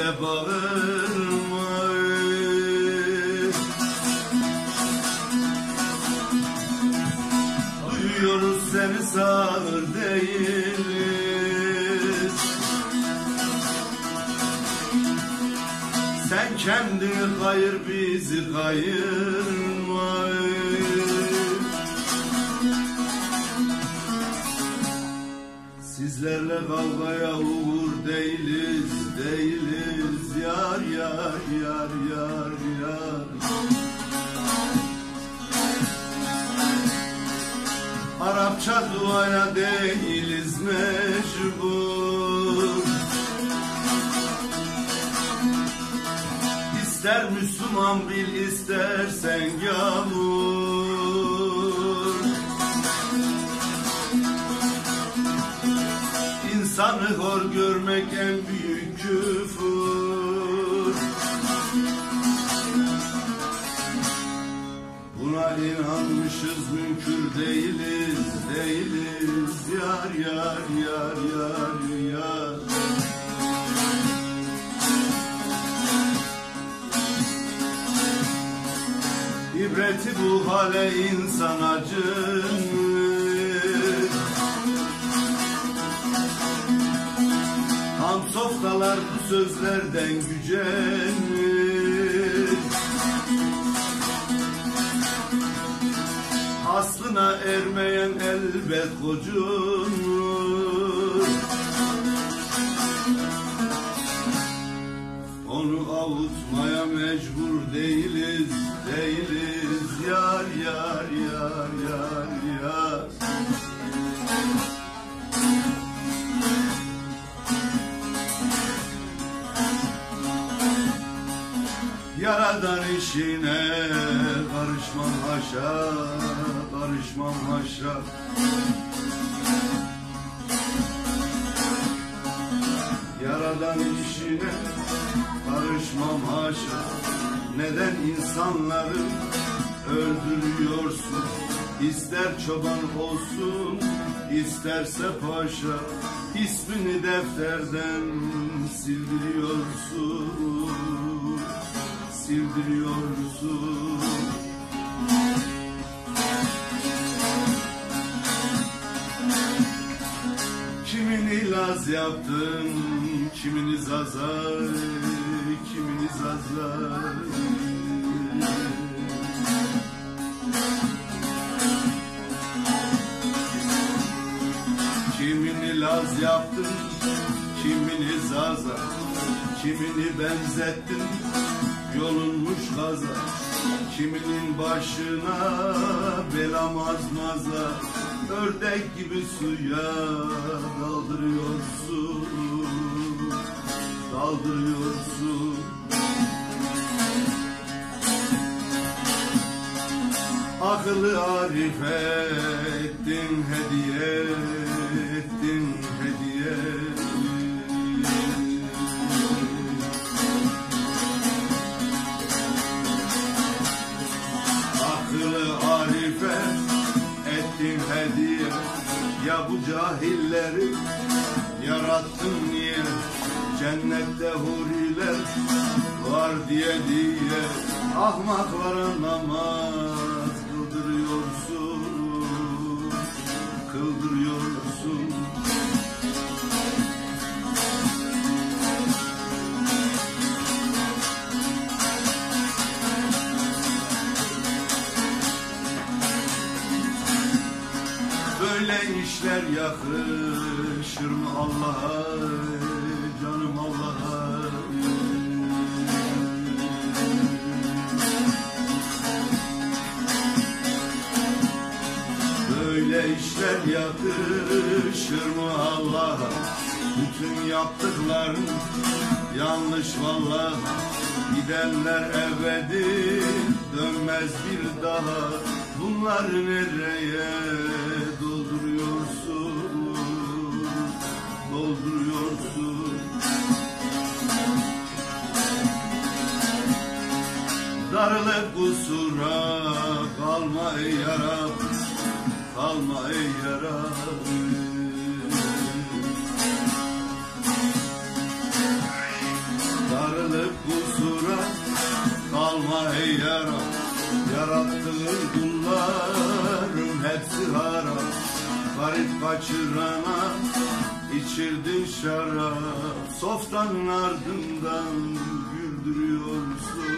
bize bağırma Duyuyoruz seni sağır değiliz Sen kendini kayır bizi kayırma Sizlerle kavgaya uğur yar yar yar. Arapça duaya değiliz mecbur. İster Müslüman bil istersen gavur. İnsanı hor görmek en büyük küfür İbreti bu hale insan acınır Ham softalar bu sözlerden gücenir Aslına ermeyen elbet gocunur Yaradan işine karışmam haşa, karışmam haşa. Yaradan işine karışmam haşa. Neden insanları öldürüyorsun? İster çoban olsun isterse paşa. İsmini defterden sildiriyorsun Sildiriyorsun Kimini laz yaptın, kimini zazar, kimini zazar. Kimini laz yaptın, kimini zazar, kimini benzettin, yolunmuş kaza. Kiminin başına belamaz maza Ördek gibi suya daldırıyorsun Daldırıyorsun Akıllı arif ettin hediye hediye. Ya bu cahilleri yarattın niye? Cennette huriler var diye diye. Ahmaklara namaz kıldırıyorsun Kıldırıyorsun Böyle işler yakışır mı Allah'a? Canım Allah'a. Böyle işler yakışır mı Allah'a? Bütün yaptıkların yanlış vallahi Gidenler ebedi dönmez bir daha. Bunları nereye Darılıp kusura kalma ey yarab Kalma ey yarab kusura kalma ey yaram Yarattığın kulların hepsi haram. Garip kaçırana içirdin şarap Softanın ardından Güldürüyorsun